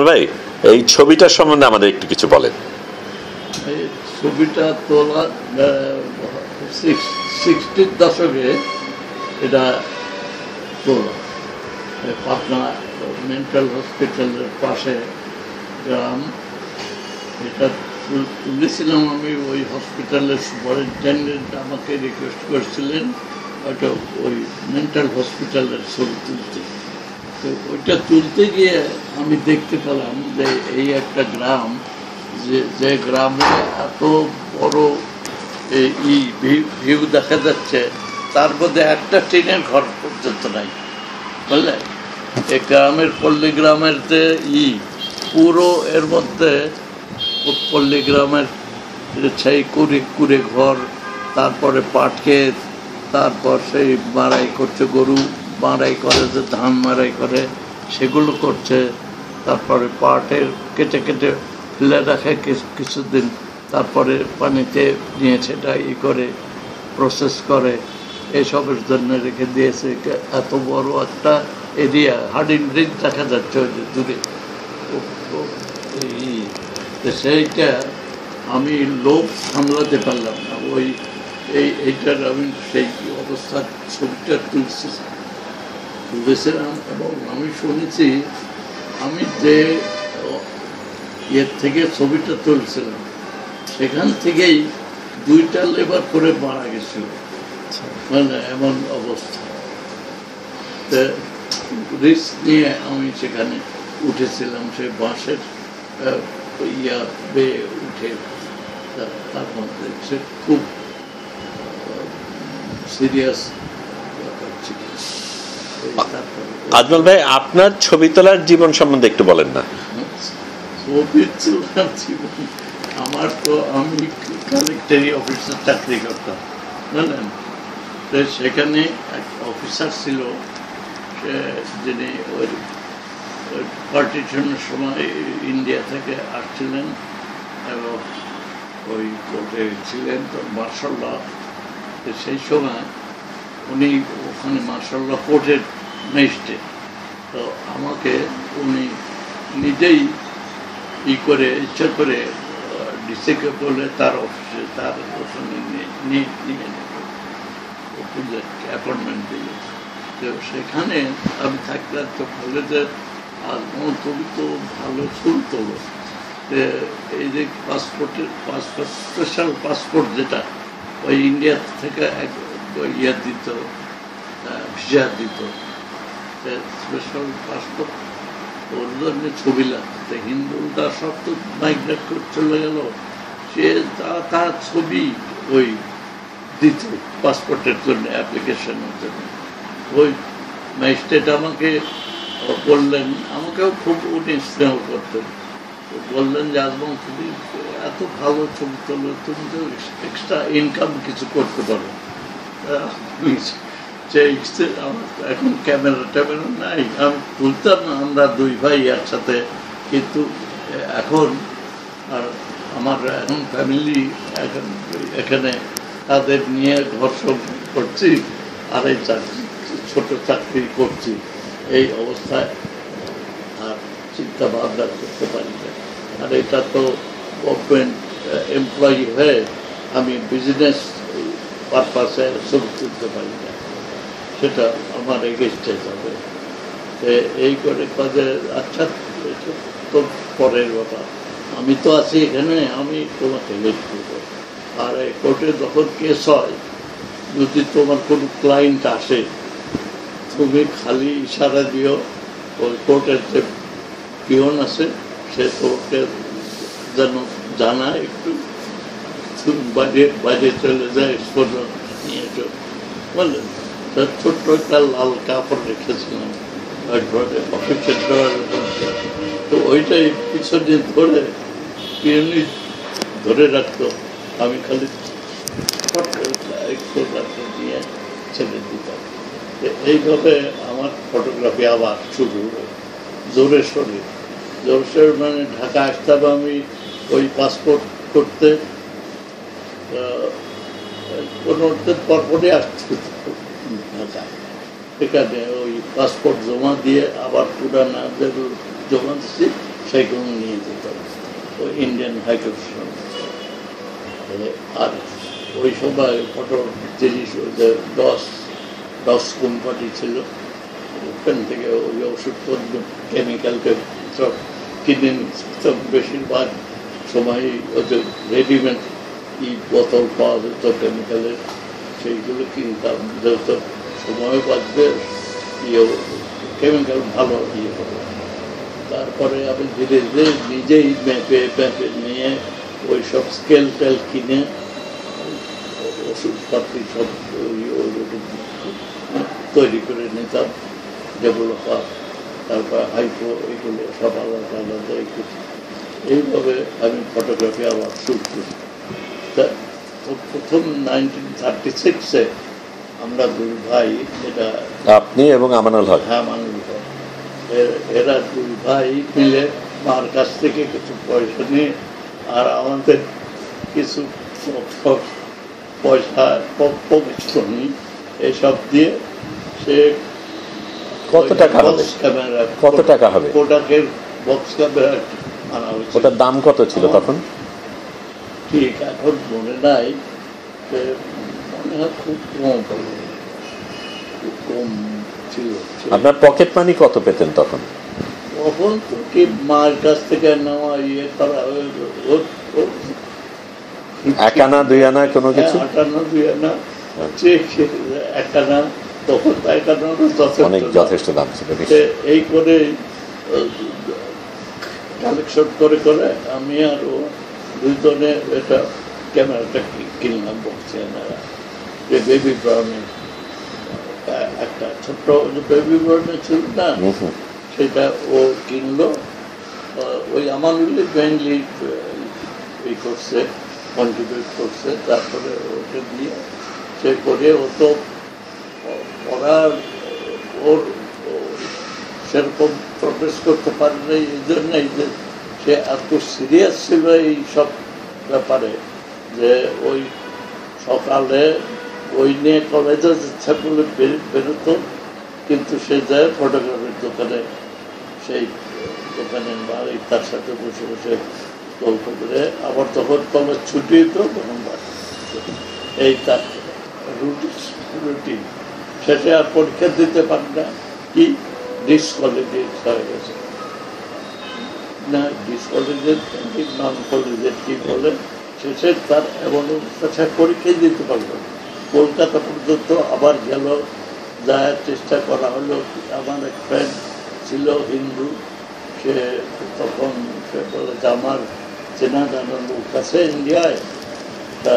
আজমল ভাই, এই ছবিটার সম্বন্ধে আমাদের একটু কিছু বলেন। ছবিটা তোলা সিক্সটির দশকে এটা তোলা। পাটনা মেন্টাল হসপিটালের পাশে গ্রাম, এটা তুলেছিলাম আমি ওই হসপিটালের সুপারিনটেন্ডেন্ট আমাকে রিকোয়েস্ট করেছিলেন, ওটা ওই মেন্টাল হসপিটালের ছবি তুলতে। তো ওইটা তুলতে গিয়ে আমি দেখতে পেলাম যে এই একটা গ্রাম, যে যে গ্রামে এত বড় এই ভিউ দেখা যাচ্ছে, তার মধ্যে একটা টিনের ঘর পর্যন্ত নাই, বুঝলে? এই গ্রামের পল্লী গ্রামের যে ই, পুরো এর মধ্যে পল্লী গ্রামের সেই কুড়ে কুড়ে ঘর, তারপরে পাট ক্ষেত তারপর সেই মারাই করছে গরু মারাই করে, যে ধান মারাই করে, সেগুলো করছে। তারপরে পাটের কেটে কেটে ফেলে রাখে কিছু- কিছুদিন তারপরে পানিতে নিয়ে সেটা ই করে প্রসেস করে। এসবের জন্য রেখে দিয়েছে। এত বড় একটা এরিয়া হার্ডিং ব্রিজ দেখা যাচ্ছে ওই যে দূরে। সেইটা আমি লোভ সামলাতে পারলাম না। ওই, এই, এইটার আমি সেই অবস্থার ছবিটা তুলছি। তুলেছিলাম এবং আমি শুনেছি, আমি যে ইয়ের থেকে ছবিটা তুলছিলাম, সেখান থেকেই দুইটা লেবার করে মারা গেছিল। মানে এমন অবস্থা। রিস্ক নিয়ে আমি সেখানে উঠেছিলাম সেই বাঁশের ইয়া বেয়ে উঠে তার মধ্যে সে খুব সিরিয়াস ব্যাপার ছিল এই তারপরে আজমল ভাই, আপনার ছবি তোলার জীবন সম্বন্ধে একটু বলেন না। ছবির তোলার জীবন? আমার তো আমি কালেক্টারি অফিসে চাকরি করতাম। জানেন সেখানে এক অফিসার ছিল যিনি ওই পার্টিশনের সময় ইন্ডিয়া থেকে আসছিলেন এবং ওই কোর্টে ছিলেন। তো মার্শাল্লাহ সেই সময় উনি ওখানে মার্শাল্লাহ কোর্টের ম্যাজিস্ট্রেট তো আমাকে উনি নিজেই ই করে, ইচ্ছা করে ডিসিকে বলে তার অফিসে তার ওখানে নিয়ে- নিয়ে অ্যাপয়েন্টমেন্ট দিল। তো সেখানে আমি থাকলাম তো যে, আর তুমি তো ভালো তোলো। এই যে পাসপোর্টের পাসপোর্ট স্পেশাল পাসপোর্ট যেটা, ওই ইন্ডিয়া থেকে এক ইয়ে দিত ভিসা দিত স্পেশাল পাসপোর্ট ওর জন্য ছবি লাগতো হিন্দুরা সব তো মাইগ্রেট করে চলে গেল সে তার ছবি ওই দিত পাসপোর্টের জন্য অ্যাপ্লিকেশনের জন্য ওই ম্যাজিস্ট্রেট আমাকে বললেন আমাকেও খুব উনি স্নেহ করতেন বললেন যে আজমল তুমি এত ভালো ছবি তোলো তুমি তো এক্সট্রা ইনকাম কিছু করতে পারো এখন ক্যামেরা ট্যামেরা নাই। আমি তুলতাম না আমরা দুই ভাই একসাথে, কিন্তু এখন আর আমার এখন ফ্যামিলি এখন এখানে তাদের নিয়ে ঘর করছি, আর এই চাকরি ছোট চাকরি করছি। এই অবস্থায় আর চিন্তা ভাবনা করতে পারি না। আর এটা তো গভর্নমেন্ট এমপ্লয়ি হয়ে আমি বিজনেস পারপাসে ছবি তুলতে পারি না সেটা আমার এগেস্টে যাবে। এই করে কাজে আচ্ছা তো পরের কথা, আমি তো আছি এখানে, আমি তোমাকে হেল্প করব। আর এই কোর্টে যখন কেস হয়, যদি তোমার কোনো ক্লায়েন্ট আসে, তুমি খালি ইশারা দিও, ওই কোর্টের যে পিয়ন আছে, সে তোমাকে যেন জানা একটু। বাইরে বাইরে চলে যায় স্পোর্ট নিয়ে চল বললেন ছোট্ট একটা লাল কাপড় রেখেছিলাম ওই ঘরে তো ওইটাই পিছনে ধরে পিয়নি ধরে রাখতো। আমি খালি একটু রাখতে ছেড়ে দিতাম এইভাবে আমার ফটোগ্রাফি আবার শুরু জোরে সরে। জোরে মানে ঢাকা আসতাম আমি ওই পাসপোর্ট করতে আহ, পনেরো দিন পরপরই আসতে ঢাকায় এখানে ওই পাসপোর্ট জমা দিয়ে আবার পুরানা যেগুলো জমা দিচ্ছি সেগুলো নিয়ে যেতাম ওই ইন্ডিয়ান হাই কমিশন আর ওই সময় ফটো জিনিস দশ দশ কোম্পানি ছিল। ওখান থেকে ওই ওষুধপত্র কেমিক্যালকে সব কিনে সব বেশিরভাগ সময় ওদের রেডিমেড ই বোতল পাওয়া যেত কেমিক্যালের সেইগুলো কিনতাম। যেহেতু সময় বাঁচবে ইয়ে কেমিক্যাল ভালো ইয়ে হবে। তারপরে আমি ধীরে ধীরে নিজেই ম্যাপে ম্যাপে নিয়ে ওই সব স্কেল টেল কিনে ওষুধপাতি সব তৈরি করে নিতাম যেগুলো হয় তারপর হাইপো এগুলো সব আলাদা আলাদা এইভাবে আমি ফটোগ্রাফি আবার শুরু করি। প্রথম নাইনটিন থার্টি সিক্সে আমরা দুই ভাই যেটা আপনি এবং আমানুল হক। হ্যাঁ এরা দুই ভাই মিলে মার কাছ থেকে কিছু পয়সা নিয়ে আর আমাদের কিছু পয়সা পবিত্রণী এসব দিয়ে সে কত টাকা হবে? ক্যামেরা কত টাকা হবে? কোটাকের বক্স ক্যামেরা আনা হয়েছে। ওটার দাম কত ছিল তখন? ঠিক এখন মনে নাই যে মনে হয় খুব কম খুব কম ছিল। আপনার পকেট মানি কত পেতেন তখন? তখন তো কি মার কাছ থেকে নেওয়া ইয়ে করা হয়ে- এক আনা দুই আনা কোনো কিছু? হ্যাঁ, আটান্ন দুই আনা। চেক এক আনা তখন এক আনা অনেক যথেষ্ট দাম ছিল এই করে কালেকশন করে করে আমি আর ও দুইজনে এটা ক্যামেরাটা কিনলাম বক্স ক্যামেরা যে বেবি ব্রাউনের একটা ছোট্ট বেবি ব্রাউনের ছিল না। সেটা ও কিনলো ওই আমানুল্লি মেইনলি এই করছে কন্ট্রিবিউট করছে তারপরে ওকে দিয়ে সে করে ও তো পড়ার ওর সেরকম প্রবেশ করতে পারে না এই জন্যই যে সে এত সিরিয়াস ছিল এই সব ব্যাপারে যে ওই সকালে ওই নিয়ে কলেজে ইচ্ছা করলে বের- বেরোতো, কিন্তু সে যায় ফটোগ্রাফির দোকানে, সেই দোকানের বাড়ি তার সাথে বসে বসে গল্প করে, আবার তখন কলেজ ছুটি তো তখন এই তার রুটিন রুটিন শেষে আর পরীক্ষা দিতে পারে না, কি ডিসকলেজের হয়ে গেছে। না ডিসকলেজের নন কলেজের কি বলে শেষে তার এমন সে পরীক্ষাই দিতে পারল। কলকাতা পর্যন্ত আবার গেল, যাওয়ার চেষ্টা করা হলো। আমার এক ফ্রেন্ড ছিল হিন্দু, সে তখন সে বলে যে আমার চেনা জানা লোক আছে ইন্ডিয়ায়, তা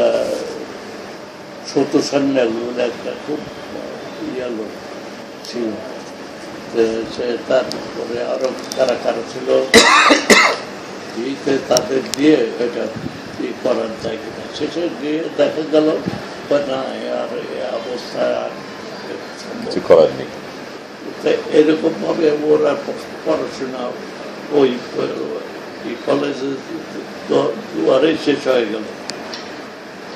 সতু সান্যাল বলে একটা খুব ইয়া লোক ছিল। সে তারপরে আরও কারা কারা ছিল এইতে তাদের দিয়ে এটা ই করার যায় কিনা শেষে দিয়ে দেখা গেল না আর এ অবস্থায় আর কিছু করার নেই। এরকম ভাবে ওরা পড়াশোনা ওই কলেজে দুয়ারে শেষ হয়ে গেল।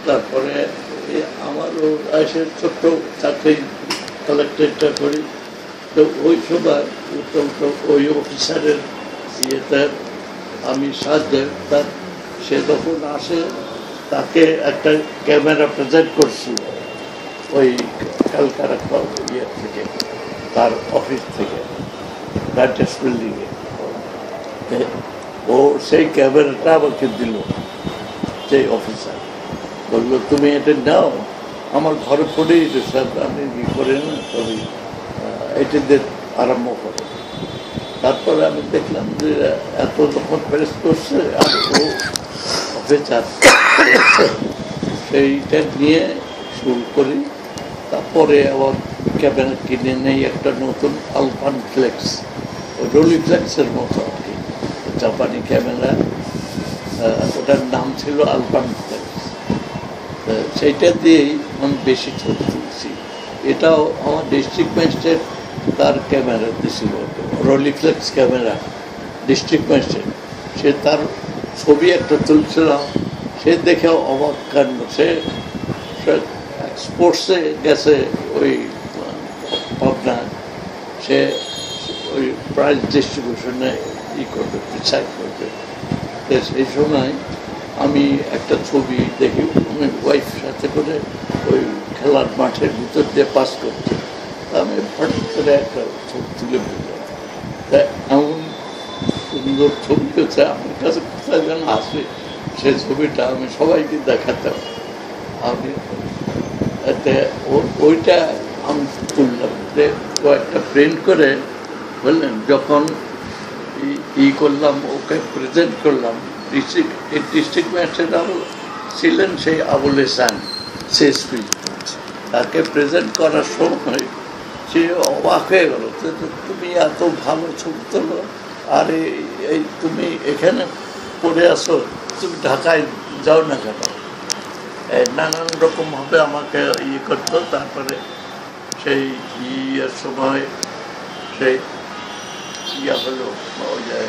তারপরে আমারও এসে ছোট্ট চাকরি কালেক্টরটা করি। তো ওই সময় ওই অফিসারের ইয়েতে আমি সাহায্য তার সে যখন আসে, তাকে একটা ক্যামেরা প্রেজেন্ট করছি, ওই ক্যালকাটা ইয়ে থেকে, তার অফিস থেকে ব্যাটেস বিল্ডিংয়ে ও সেই ক্যামেরাটা আমাকে দিল সেই অফিসার বলল, তুমি এটা নাও, আমার ঘরে পড়েই তো স্যার আমি ই করে না, তবে এটা দিয়ে আরম্ভ করে। তারপরে আমি দেখলাম যে এত যখন প্রেস করছে, আর ও অফিসার সেইটা নিয়ে শুরু করি। তারপরে আবার ক্যামেরা কিনে নেই একটা নতুন আলফান ফ্লেক্স, রোলি ফ্লেক্সের মতো আর কি, জাপানি ক্যামেরা। ওটার নাম ছিল আলফান ফ্লেক্স। সেইটা দিয়েই আমি বেশি ছবি তুলছি। এটাও আমার ডিস্ট্রিক্ট ম্যাজিস্ট্রেট তার ক্যামেরা দিছিল রোলিফ্লেক্স ক্যামেরা ডিস্ট্রিক্ট ম্যাজিস্ট্রেট সে তার ছবি একটা তুলছিলাম। সে দেখে অবাক কাণ্ড। সে স্পোর্টসে গেছে ওই, পাবনা। সে ওই প্রাইজ ডিস্ট্রিবিউশনে ই করবে প্রিসাইড করবে। সেই সময় আমি একটা ছবি দেখি ওয়াইফ সাথে করে ওই খেলার মাঠের ভিতর দিয়ে পাস করছি আমি হঠাৎ করে একটা ছবি তুলে তা এমন সুন্দর ছবি হচ্ছে, আমার কাছে কোথায় যেন আসে সেই ছবিটা আমি সবাইকে দেখাতাম। আমি এতে ওইটা আমি তুললাম। কয়েকটা প্রিন্ট করে বললেন, যখন ই- ই করলাম, ওকে প্রেজেন্ট করলাম ডিস্ট্রিক্ট এই ডিস্ট্রিক্ট ম্যাজিস্ট্রেট ছিলেন সেই আবুল ইসান সিএসপি তাকে প্রেজেন্ট করার সময় সে অবাক হয়ে গেল তুমি এত ভালো ছবি তোলো। আর, এই- তুমি এখানে পড়ে আসো তুমি ঢাকায় যাও না কেন? নানান রকমভাবে আমাকে ইয়ে করতো, তারপরে সেই ইয়ের সময় সেই ইয়া হলো, ওই যে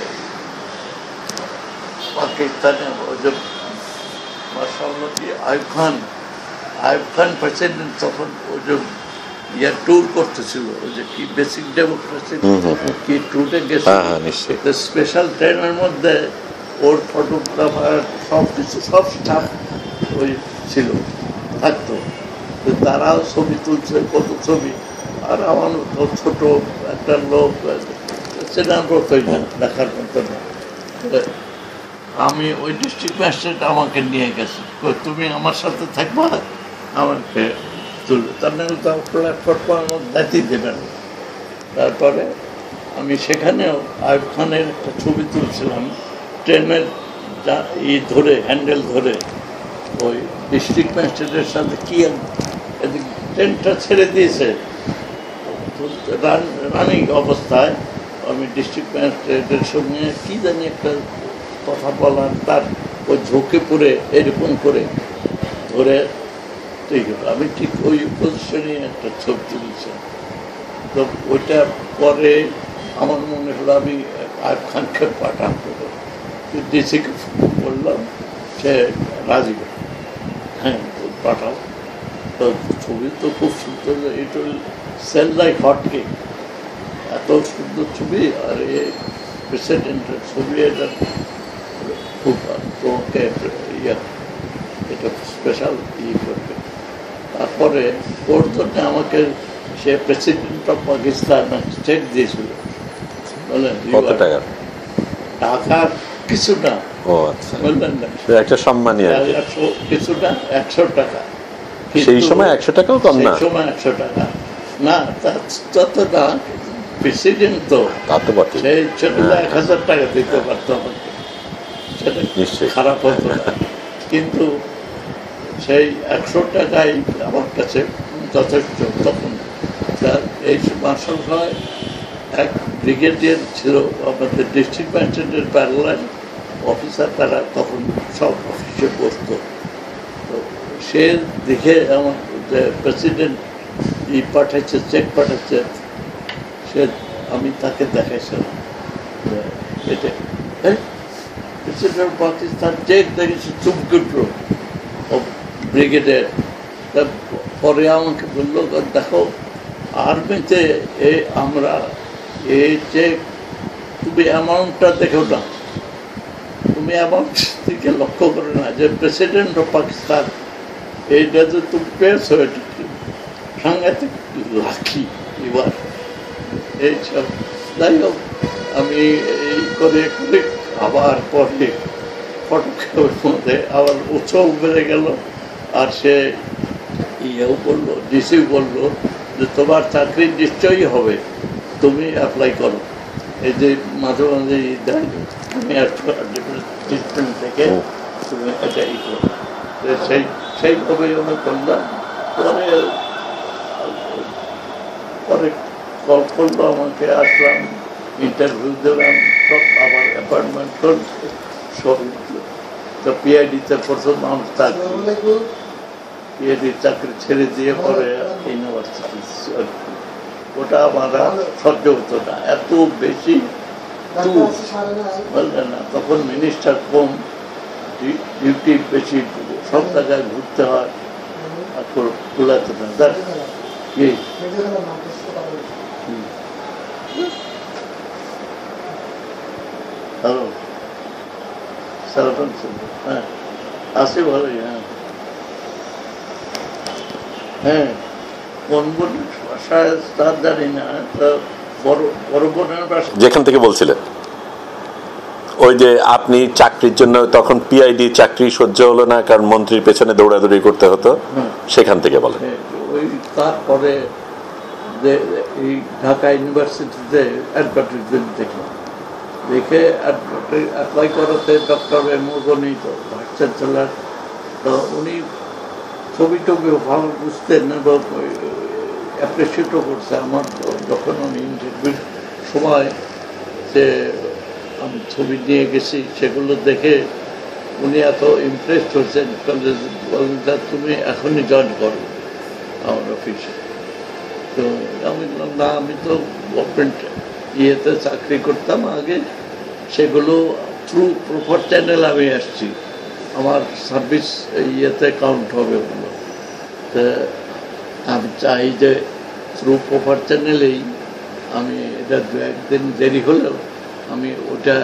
পাকিস্তানে মাসাল্লাহ কি খান প্রেসিডেন্ট তখন ওই ইয়া ট্যুর করতেছিল ওই যে কি বেসিক ডেমোক্রেসি। কি ট্যুরে গেছে। স্পেশাল ট্রেনের মধ্যে ওর ফটোগ্রাফার সব কিছু সব স্টাফ ওই ছিল থাকতো। তারাও ছবি তুলছে কত ছবি। আর আমার ছোট একটা লোক সেটার মতোই না দেখার মতো না। আমি ওই ডিস্ট্রিক্ট ম্যাজিস্ট্রেট আমাকে নিয়ে গেছে। তুমি আমার সাথে থাকবা? আমাকে তুলবে। তার মানে তো প্ল্যাটফর্ম দায়িত্ব দেবে না তারপরে আমি সেখানেও আয়ুব খানের একটা ছবি তুলছিলাম। ট্রেনের ই ধরে, হ্যান্ডেল ধরে, ওই ডিস্ট্রিক্ট ম্যাজিস্ট্রেটের সাথে কী ট্রেনটা ছেড়ে দিয়েছে। রানিং অবস্থায় আমি ডিস্ট্রিক্ট ম্যাজিস্ট্রেটের সঙ্গে কি জানি একটা কথা বলার, তার ওই ঝোঁকে পড়ে এরকম করে ধরে ঠিক আমি ঠিক ওই পজিশনে একটা ছবি তুলেছি। তো ওইটা পরে আমার মনে হলো আমি আয়ব খানকে পাঠাবো। ডিসিকে বললাম সে রাজি হ্যাঁ পাঠাও। তো ছবি তো খুব সুন্দর এটা সেল লাইক হটকে এত সুন্দর ছবি, আর এই প্রেসিডেন্টের ছবি, এটা খুব তোমাকে ইয়ে এটা স্পেশাল ইয়ে করবে। তারপরে ওর জন্য আমাকে সে প্রেসিডেন্ট অফ পাকিস্তান চেক দিয়েছিল। বলেন কত টাকা? কিছু না ও আচ্ছা। বললেন না একটা। একশো টাকা। সেই সময় একশো টাকাও কম না। সময় একশো টাকা। না তা- তত না প্রেসিডেন্ট তো। তা তো বটে সেই ছেলে হ্যাঁ। এক হাজার টাকা দিতে পারতো আমাকে। সেটা নিশ্চয়ই। খারাপ হতো না। কিন্তু সেই একশো টাকাই আমার কাছে, যথেষ্ট, তখন তা এই মার্শাল হয়, এক ব্রিগেডিয়ার ছিল আমাদের ডিস্ট্রিক্ট ম্যাজিস্ট্রেটের প্যারালাইন অফিসার, তারা তখন সব অফিসে বসতো। তো সে দেখে আমার যে প্রেসিডেন্ট ই পাঠাচ্ছে, চেক পাঠাচ্ছে, সে, আমি তাকে দেখাইছিলাম এটা প্রেসিডেন্ট পাকিস্তান চেক দেখেছে, চুপ উঠল ব্রিগেডের। পরে আমাকে বলল দেখো, আর্মিতে এ আমরা এই যে তুমি অ্যামাউন্টটা দেখো না, তুমি অ্যামাউন্ট দিকে লক্ষ্য করো না যে প্রেসিডেন্ট অফ পাকিস্তান এইটা যে তুমি পেয়েছ কি সাংঘাতিক লাকি এবার? এইসব যাই হোক, আমি এই করে করে আবার পরে ফটোগ্রাফের মধ্যে আবার উৎসব বেড়ে গেল। আর সে ইয়েও বলল ডিসি বলল যে তোমার চাকরি নিশ্চয়ই হবে তুমি অ্যাপ্লাই করো। এই যে মাঝে মাঝে দেয় তুমি থেকে তুমি এটা ই করো। সেই সেইভাবে আমি করলাম। পরে পরে কল করল আমাকে আসলাম ইন্টারভিউ দিলাম সব আমার অ্যাপয়েন্টমেন্ট করছে সব তো পিআইডিতে প্রথম আমার চাকরি পিএইচডি চাকরি ছেড়ে দিয়ে পরে ইউনিভার্সিটি ওটা আমার সহ্য হতো না। এত বেশি বললেন না তখন মিনিস্টার কম। ডিউটি বেশি সব জায়গায় ঘুরতে হয়। আর কুলাতে না দেখ কি? হ্যালো। সালমান হ্যাঁ আছে ভালোই হ্যাঁ। হ্যাঁ কোন তার জানি না যেখান থেকে বলছিলেন ওই যে আপনি চাকরির জন্য তখন পিআইডি চাকরি সহ্য হলো না কারণ মন্ত্রীর পেছনে দৌড়াদৌড়ি করতে হতো। সেখান থেকে বলেন হ্যাঁ, ওই তারপরে ঢাকা ইউনিভার্সিটিতে অ্যাডভার্টাইজমেন্ট দেখলাম। দেখে অ্যাপ্লাই করাতে ডক্টর এম তো ভাইস চ্যান্সেলার তো উনি ছবি টবি ভালো বুঝতেন এবং অ্যাপ্রিসিয়েটও করছে আমার যখন আমি ইন্টারভিউর সময় যে আমি ছবি নিয়ে গেছি, সেগুলো দেখে উনি এত ইমপ্রেসড হয়েছেন বলেন তুমি এখনই জয়েন করো আমার অফিসে তো আমি না, আমি তো গভর্নমেন্ট ইয়েতে চাকরি করতাম আগে। সেগুলো থ্রু প্রপার চ্যানেল আমি আসছি। আমার সার্ভিস ইয়েতে কাউন্ট হবে ওগুলো তো আমি চাই যে থ্রু প্রপার চ্যানেলেই আমি এটা দু একদিন দেরি হলেও আমি ওটা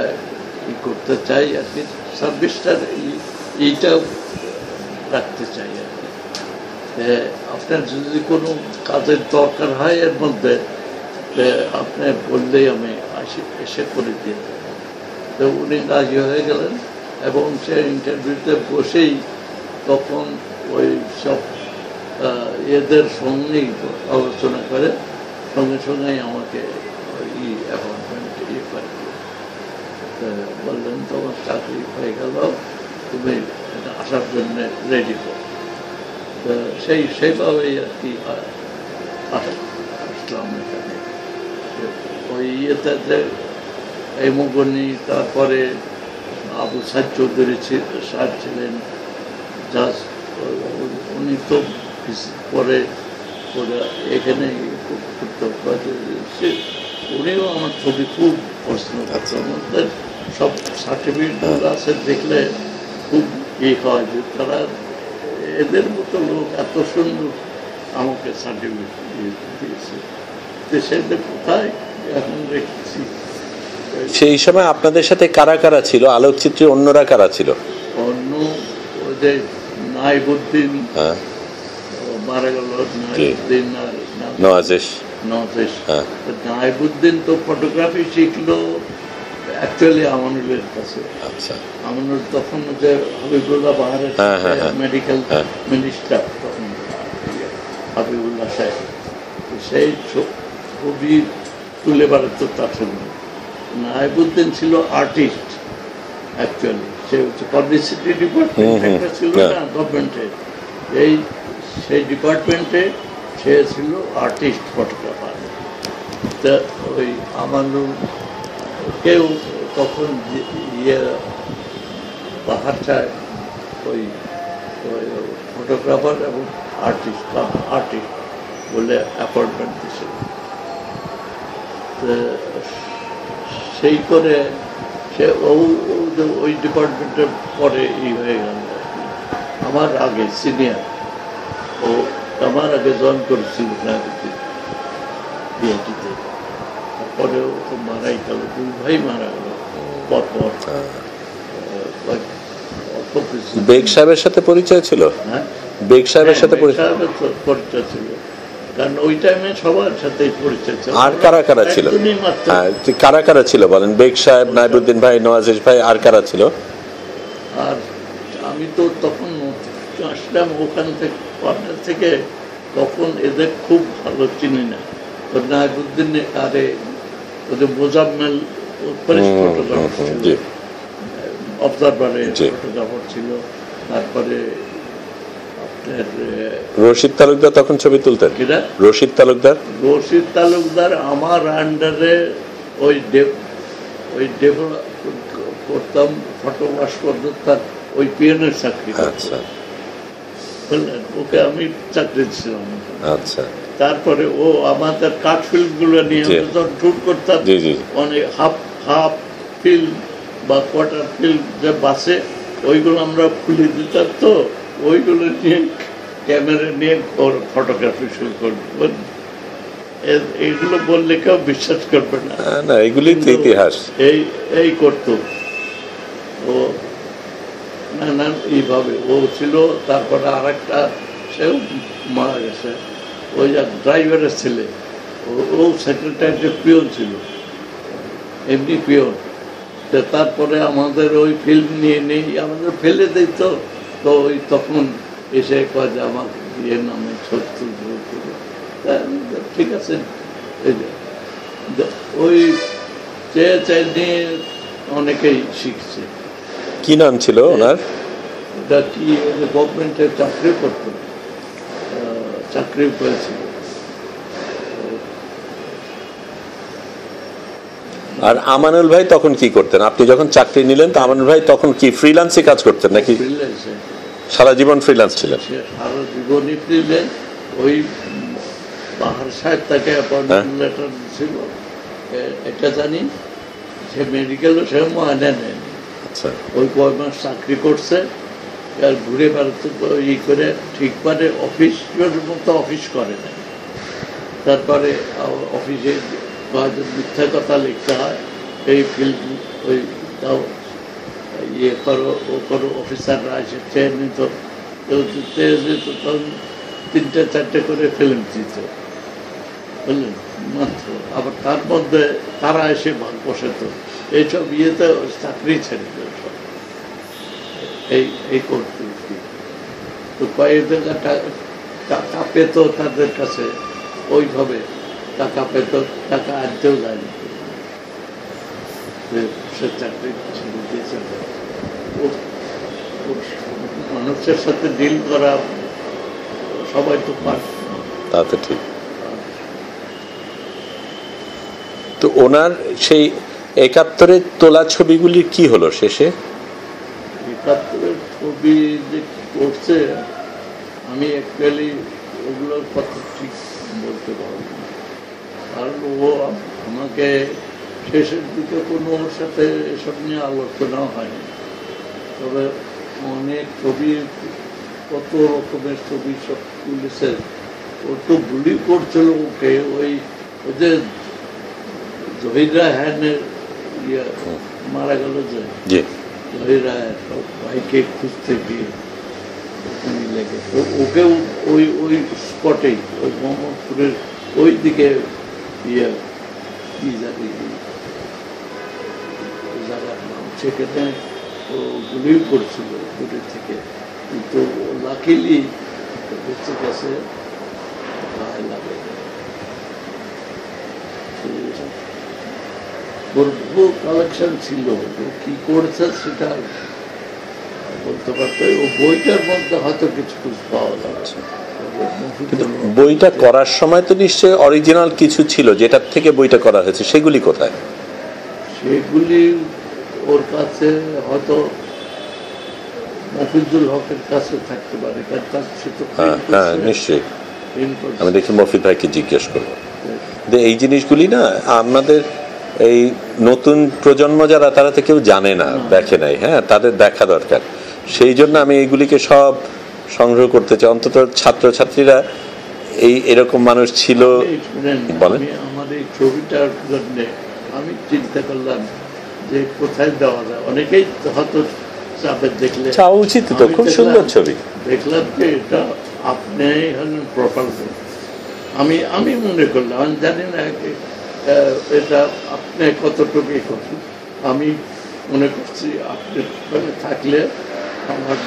ই করতে চাই আর কি। সার্ভিসটার এইটাও রাখতে চাই আর কি। আপনার যদি কোনো কাজের দরকার হয় এর মধ্যে আপনি বললেই আমি আসি এসে করে দিন তো উনি রাজি হয়ে গেলেন এবং সে ইন্টারভিউতে বসেই তখন ওই সব এদের সঙ্গেই আলোচনা করে সঙ্গে সঙ্গেই আমাকে ওই অ্যাপয়েন্টমেন্ট ইয়ে করে। বললেন তোমার চাকরি হয়ে গেল তুমি এটা আসার জন্য রেডি তো সেই সেইভাবেই আর কি আসলাম তো ওই ইয়েতে যে এই মুগনি তারপরে আবু সাদ চৌধুরী সাহেব ছিলেন, জাজ, উনি তো পরে এখানে উনিও আমার ছবি খুব পছন্দ করতেন। আমাদের সব সার্টিফিকেটগুলো আছে দেখলে খুব ই হয় যে তারা এদের মতো লোক এত সুন্দর আমাকে সার্টিফিকেট দিয়েছে। সেটা কোথায়? এখন রেখেছি সেই সময় আপনাদের সাথে কারা কারা ছিল? আলোকচিত্রী অন্যরা কারা ছিল? অন্য নাইবুদ্দিন হ্যাঁ। মারা গেল নাইবুদ্দিন না- নওয়াজেশ। নওয়াজেশ। হ্যাঁ। তো নাইবুদ্দিন তো ফটোগ্রাফি শিখলো অ্যাকচুয়ালি আমানুলের কাছে। আচ্ছা। আমানুল তখন যে হাবিবুল্লাহ বাহারের হ্যাঁ, হ্যাঁ, হ্যাঁ। মেডিকেল হ্যাঁ। মিনিস্টার তখন ইয়ে, হাবিবুল্লাহ সাহেব। সেই ছবি তুলে বেড়াতো তার সঙ্গে নাইবুদ্দিন ছিল আর্টিস্ট অ্যাকচুয়ালি সে হচ্ছে পাবলিসিটি ডিপার্টমেন্ট ছিল। না গভর্নমেন্টের এই সেই ডিপার্টমেন্টে সে ছিল আর্টিস্ট ফটোগ্রাফার তা ওই আমানুল কেউ তখন ইয়ে বাহারটায় ওই ফটোগ্রাফার এবং আর্টিস্ট আর্টিস্ট বলে অ্যাপয়েন্টমেন্ট দিয়েছিল। সেই করে সে ওই ডিপার্টমেন্টের পরে ই হয়ে গেল। আমার আগে সিনিয়র ও আমার আগে জয়েন করেছিল বিআইটিতে তারপরে ও তো মারাই গেল দুই ভাই মারা গেল। পর পর অল্প কিছু বেগ সাহেবের সাথে পরিচয় ছিল? হ্যাঁ? বেগ সাহেবের সাথে হ্যাঁ, পরিচয় পরিচয় ছিল। কারণ ওই টাইমে সবার সাথেই পরিচয় আর কারা কারা ছিল? হ্যাঁ কারা কারা ছিল বলেন? বেগ সাহেব নাইবুদ্দিন ভাই নওয়াজেশ ভাই আর কারা ছিল? আর আমি তো তখন আসলাম ওখান থেকে পাটনা থেকে। তখন এদের খুব ভালো চিনি না। তো নাইবুদ্দিন আরে ওদের মোজাম্মেল ফটোগ্রাফার ছিল। অবজারভারে ফটোগ্রাফার ছিল। তারপরে রশিদ তালুকদার তখন ছবি তুলতেন। রশিদ তালুকদার? রশিদ তালুকদার আমার আন্ডারে ওই ওই করতাম ফটো ভাস্কর্য তার ওই পিএনের চাকরি আচ্ছা। ওকে আমি চাকরি দিছিলাম। আচ্ছা। তারপরে ও আমাদের কাঠ ফিল্মগুলো নিয়ে। যখন করতাম। অনেক হাফ হাফ ফিল্ম বা কোয়ার্টার ফিল্ম যে বাসে ওইগুলো আমরা খুলে দিতাম তো। ওইগুলো নিয়ে ক্যামেরা নিয়ে ওর ফটোগ্রাফি শুরু করব। এইগুলো বললে কেউ বিশ্বাস করবে না। না এগুলি তো ইতিহাস। এই এই করতো। ও নানান এইভাবে। ও ছিল তারপরে আর একটা সেও মারা গেছে। ওই যা ড্রাইভারের ছেলে। ও- সেক্রেটারিতে পিওন ছিল। এমনি পিওন তারপরে আমাদের ওই ফিল্ম নিয়ে নেই আমাদের ফেলে দিত তো ওই তখন এসে কয় যে আমার ইয়ে নামে সত্তর ঠিক আছে ওই চেয়ে চেয়ে নিয়ে অনেকেই শিখছে। কি নাম ছিল ওনার? কি গভর্নমেন্টের চাকরি করতো চাকরি পেয়েছিল। আর আমানুল ভাই তখন কি করতেন? আপনি যখন চাকরি নিলেন তো আমানুল ভাই তখন কি ফ্রিল্যান্সে কাজ করতেন নাকি? ফ্রিল্যান্সে সারা জীবন ফ্রিল্যান্স ছিলেন। সারা জীবনই ফ্রিল্যান্স ওই বাহার সাহেব তাকে অ্যাপয়েন্টমেন্ট লেটার ছিল এটা জানি সে মেডিকেলও সে ময়না নেয়নি। আচ্ছা। ওই কয় মাস চাকরি করছে আর ঘুরে বেড়াতে ই করে ঠিক মানে অফিসের মতো অফিস করে না তারপরে অফিসে মিথ্যা কথা লিখতে হয় এই ফিল্ম ওই তাও ইয়ে করো, ও করো, অফিসাররা এসে চেয়ে নিত। কেউ চেয়ে নিত তখন তিনটে, চারটে করে ফিল্ম দিত। বুঝলেন? মাত্র। আবার তার মধ্যে তারা এসে ভাগ বসে এইসব ইয়েতে চাকরি ছেড়ে সব। এই এই করতে তো কয়েকদিন টাকা পেত তাদের কাছে। ওইভাবে টাকা পেত, টাকা আনতেও যায়নি। সে চাকরি ছেড়ে দিয়েছে। মানুষের সাথে ডিল করা সবাই তো পারত না। তা তো ঠিক। তো ওনার সেই একাত্তরের তোলা ছবিগুলির কি হলো শেষে? একাত্তরের ছবি যে করছে আমি অ্যাকচুয়ালি ওগুলোর কথা ঠিক বলতে পারব না। কারণ ও আমাকে শেষের দিকে কোনো ওর সাথে এসব নিয়ে আলোচনা হয়নি। তবে অনেক ছবি কত রকমের ছবি সব তুলেছে। ও তো বুলি করছিল ওকে ওই যে জহিরা হ্যানের ইয়ে মারা গেল যে। জহিরা সব ভাইকে খুঁজতে গিয়ে লেগে। তো ওকেও ওই ওই স্পটেই ওই মোহাম্মদপুরের ওই দিকে ইয়ে কি জানি জায়গার নাম সেখানে গুলিও করছিল দূরে থেকে। কিন্তু লাকিলি বেঁচে গেছে গায়ে লাগে। কালেকশন ছিল কি করেছে সেটা বলতে পারতো ও বইটার মধ্যে হয়তো কিছু কিছু পাওয়া যাচ্ছে বইটা করার সময় তো নিশ্চয়ই অরিজিনাল কিছু ছিল যেটার থেকে বইটা করা হয়েছে সেগুলি কোথায়? সেগুলি ওর কাছে হয়তো মফিজুল হকের কাছে থাকতে পারে কারণ তার সে তো হ্যাঁ হ্যাঁ নিশ্চয়ই। আমি দেখি মফিদ ভাইকে জিজ্ঞেস করব। যে এই জিনিসগুলি না আমাদের এই নতুন প্রজন্ম যারা তারা তো কেউ জানে না দেখে নাই। হ্যাঁ তাদের দেখা দরকার। সেই জন্য আমি এইগুলিকে সব সংগ্রহ করতে চাই। অন্তত ছাত্রছাত্রীরা এই এরকম মানুষ ছিল। বলেন। আমি আমার এই ছবিটার জন্য আমি চিন্তা করলাম যে কোথায় দেওয়া যায়। অনেকেই হয়তো চাপে দেখলে চাওয়া উচিত তো খুব সুন্দর ছবি। দেখলাম যে এটা আপনি হলেন প্রপার আমি আমি মনে করলাম আমি জানি না এটা আপনি কতটুকু আমি মনে করছি আপনি থাকলে আমার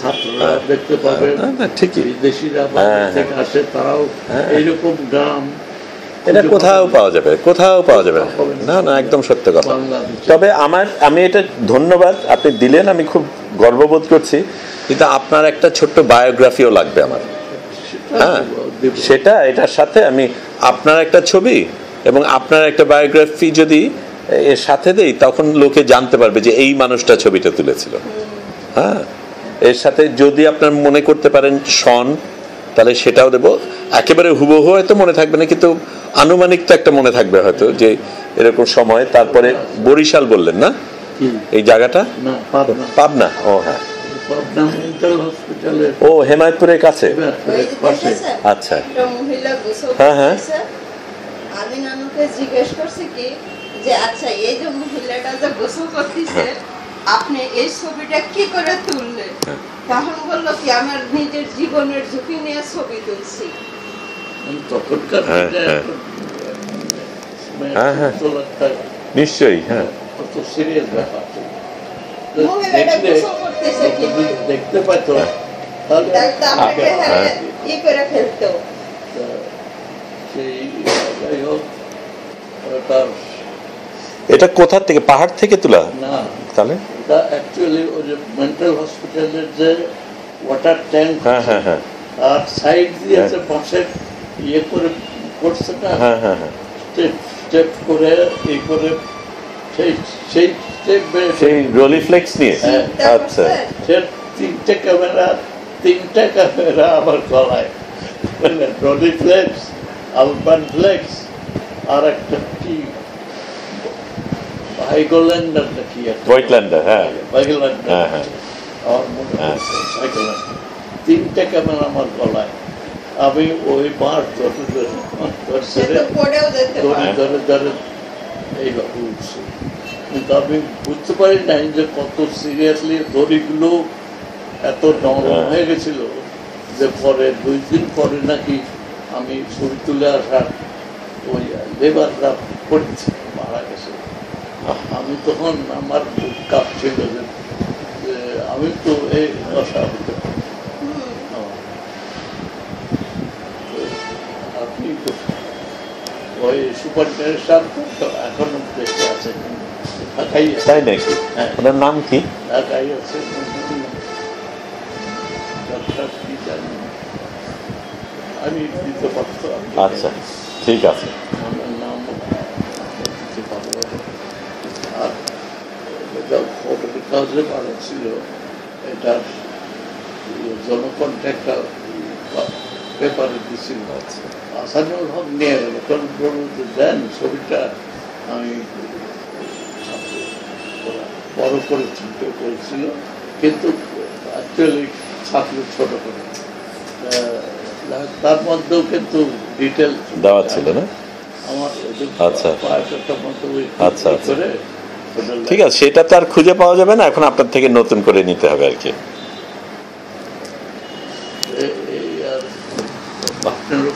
ছাত্ররা দেখতে পাবে। না, না, ঠিকই। বিদেশিরা হ্যাঁ, থেকে আসে তারাও হ্যাঁ। এইরকম গ্রাম এটা কোথাও পাওয়া যাবে কোথাও পাওয়া যাবে। না। না। একদম সত্য কথা। তবে আমার আমি এটা ধন্যবাদ আপনি দিলেন আমি খুব গর্ববোধ করছি। কিন্তু আপনার একটা ছোট্ট বায়োগ্রাফিও লাগবে আমার। হ্যাঁ সেটা এটার সাথে আমি আপনার একটা ছবি এবং আপনার একটা বায়োগ্রাফি যদি এর সাথে দেই তখন লোকে জানতে পারবে যে এই মানুষটা ছবিটা তুলেছিল। হ্যাঁ এর সাথে যদি আপনার মনে করতে পারেন সন তাহলে সেটাও দেবো। একেবারে হুবহু হয়তো মনে থাকবে না কিন্তু আনুমানিক তো একটা মনে থাকবে হয়তো যে এরকম সময় তারপরে বরিশাল বললেন না? এই জায়গাটা? না পাবনা। পাবনা? ও হ্যাঁ। ও হেমায়তপুরের কাছে? আচ্ছা। হ্যাঁ, হ্যাঁ। আমি নানুকে জিজ্ঞেস করছি কি যে আচ্ছা এই যে মহিলাটা যে গোসল করতেছে আপনি এই ছবিটা কি করে তুললেন? তখন বলল কি আমার নিজের জীবনের ঝুঁকি নিয়ে ছবি তুলছি। তখনকার হ্যাঁ, হ্যাঁ। হ্যাঁ, হ্যাঁ। নিশ্চয়ই হ্যাঁ। কত সিরিয়াস ব্যাপার দেখতে হ্যাঁ। এটা কোথা থেকে? পাহাড় থেকে তোলা? না। তাহলে? এটা অ্যাকচুয়ালি ওই যে মেন্টাল হসপিটালের যে ওয়াটার ট্যাঙ্ক হ্যাঁ হ্যাঁ হ্যাঁ। আর সাইড দিয়ে যে বাঁশের ইয়ে করে করছে না হ্যাঁ হ্যাঁ হ্যাঁ। স্টেপ স্টেপ করে এই করে সেই সেই স্টেপ সেই রোলিফ্লেক্স নিয়ে? হ্যাঁ, আচ্ছা। সে তিনটে ক্যামেরা তিনটে ক্যামেরা আমার গলায়। রডি ফ্লেক্স আলবান ফ্লেক্স আর একটা কি? হাইগোল্যান্ডার নাকি একটা? হোয়াইটল্যান্ডার হ্যাঁ। হাইগোল্যান্ডার হ্যাঁ হ্যাঁ। আমার মনে হ্যাঁ। তিনটে ক্যামেরা আমার গলায়। আমি ওই মাঠ ধরে ধরে ধরে ধরে ধরে ধরে এইভাবে উঠছে কিন্তু আমি বুঝতে পারি নাই যে কত সিরিয়াসলি দড়িগুলো এত নরম হ্যাঁ। হয়ে গেছিল যে পরে দুই দিন পরে নাকি আমি ছবি তুলে আসার ওই লেবাররা পড়েছে মারা গেছে আমি তখন আমার কাপ ছিল যে যে আমি তো এই দশা হতে পারি। হুম। আমার। তো আপনি তো ওই সুপারিনটেন্ডেন্ট সাহেব তো এখনও বেঁচে আছে। ঢাকাই তাই নাকি? হ্যাঁ। ওনার নাম কি? ঢাকাই আছে। আমি দিতে পারতাম আচ্ছা ঠিক আছে। নাম। আর কাজে ভালো ছিল। এটার জনকণ্ঠে একটা পেপারে দিছিল। আসানুল হক নিয়ে গেল যে দেন ছবিটা আমি বড় করে চিন্তা করেছিল কিন্তু অ্যাকচুয়ালি ছাত্র ছোট করে তার মধ্যেও কিন্তু ডিটেল দেওয়া ছিল না আচ্ছা। আচ্ছা, আচ্ছা। ঠিক আছে সেটা তো আর খুঁজে পাওয়া যাবে না এখন আপনার থেকে নতুন করে নিতে হবে আর কি এ- এই আর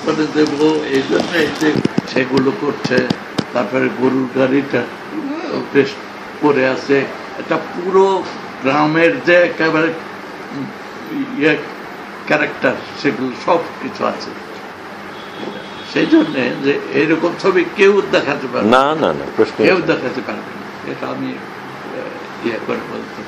ওখানে দেবো এই জন্য এই যে সেগুলো করছে তারপরে গরুর গাড়িটা পরে আছে। এটা পুরো গ্রামের যে একেবারে ইয়ে ক্যারেক্টার সেগুলো সব কিছু আছে। সেই জন্যে যে এরকম ছবি কেউ দেখাতে পারবে না। না না কেউ দেখাতে পারবে না। এটা আমি ইয়ে করে বলতে